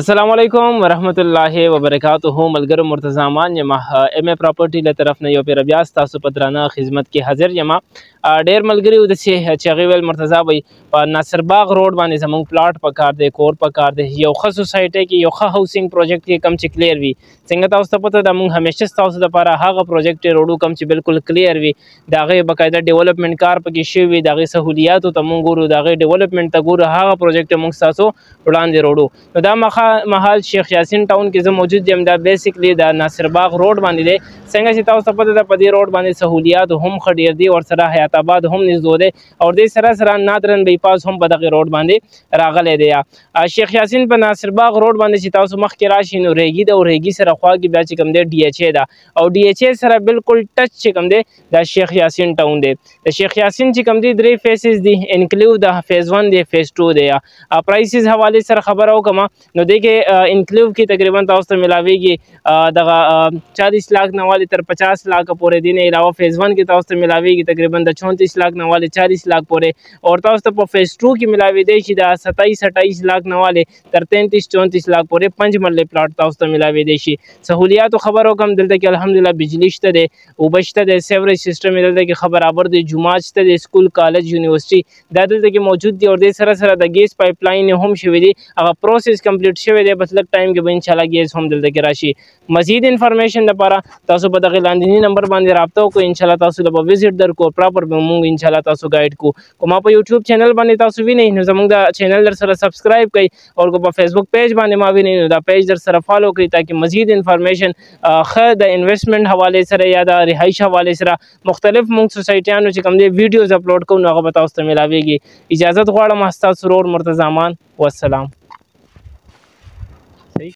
السلام علیکم ورحمت الله وبرکاته ملګرو مرتضی امان یم ایم ای پراپرټي له طرف نه یو پیر بیا تاسو په درانه خدمت کې حاضر یم ډیر ملګری ود چې چې هغه ویل مرتضی وای په ناصر باغ روډ باندې زموږ پلاټ په کار دی کور په کار دی یو ښه سوسایټي کې یو ښه هاوسینګ پروجیکټ کې کم چې کلیر وي څنګه تاسو ته پته ده موږ همیشه تاسو لپاره هغه پروجیکټ روډو کم چې بالکل کلیر وي دا غي بقاعده ډیولپمنٹ کار پکې شوی دا غي سہولیات ته موږ ګورو دا غي ډیولپمنٹ ته ګورو هغه پروجیکټ موږ تاسو وړاندې روړو نو دا مخه مهال شیخ یاسین ټاون کې زه موجود یم دا بیسیکلی د ناصر باغ روډ باندې دی څنګه چې تاسو ته پته ده په دې روډ باندې سهولیات هم ښه ډېر دي ورسره حیات آباد هم نږدې دی او دې سره سره نادرن بایپاس هم په دغه روډ باندې راغلی دی شیخ یاسین په ناصر باغ روډ باندې چې تاسو مخکې راشئ نو ریګي ده او ریګي سره خوا کې بیا چې کوم دی ډي ایچ ای ده او ډي ایچ ای سره بالکل ټچ چې کوم دی دا شیخ یاسین ټاون دی د شیخ یاسین چې کوم دی درې فیسز دی انکلیو د فیز 1 دی فیز 2 دی پرایسز حواله سره خبره وکم نو دی کې انکلیو کې تقریبا تاسو ته ملاویږي دغه 40 لاک نه والي تر 50 لاک پورې دی نه علاوه فیز 1 کې تاسو ته ملاویږي تقریبا د 34 لاک نه والي 40 لاک پورې او تاسو ته په فیز 2 کې ملاوي دی چې د 27 28 لاک نه والي تر 33 34 لاک پورې پنځ مرلې پلاټ تاسو ته ملاوي دی شي سہولیات خبرو کوم دلته کې الحمدلله بجلی شته دی اوبه شته دی سیوریج سیستم یې دلته کې ښه برابر دی جومات شته دی سکول کالج یونیورسټي دا دلته کې موجود دي او دې سره سره د ګیس پایپ لاین هم شوی دی هغه پروسس کمپلیټ شوی دی بس لږ ټایم کې به انشاءالله ګیس هم دلته کې راشي مزید انفارمیشن لپاره تاسو په دغه لاندینی نمبر باندې رابطه وکړئ انشاءالله تاسو له وزټ درکو پراپر به موږ انشاءالله تاسو ګایډ کو کومه په یوټیوب چینل باندې تاسو وینئ نو زموږ دا چینل در سره سبسکرایب کړئ او کو په فیسبوک پیج باندې ما وینئ نو دا پیج در سره فالو کړئ تاکي مزید انفارمیشن خه د انویسټمنټ حواله سره یا د رهایش حواله سره مختلف مونږ سوسایټیانو چې کوم دی ویډیوز اپلوډ کوو نو هغه به تاسو ته ملاویږي اجازه غواړم تاسو رور مرتضی امان والسلام صحیح